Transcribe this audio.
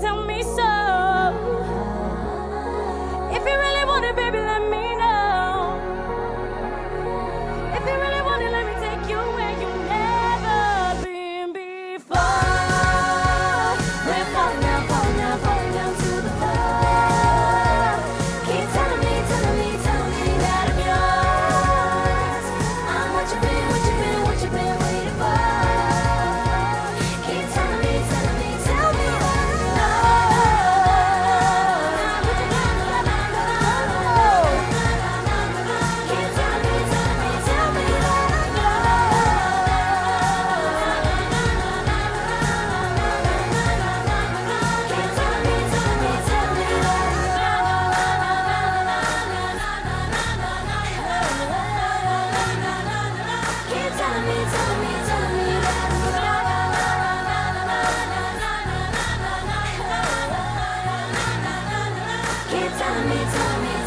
tell me so. Tell me, tell me.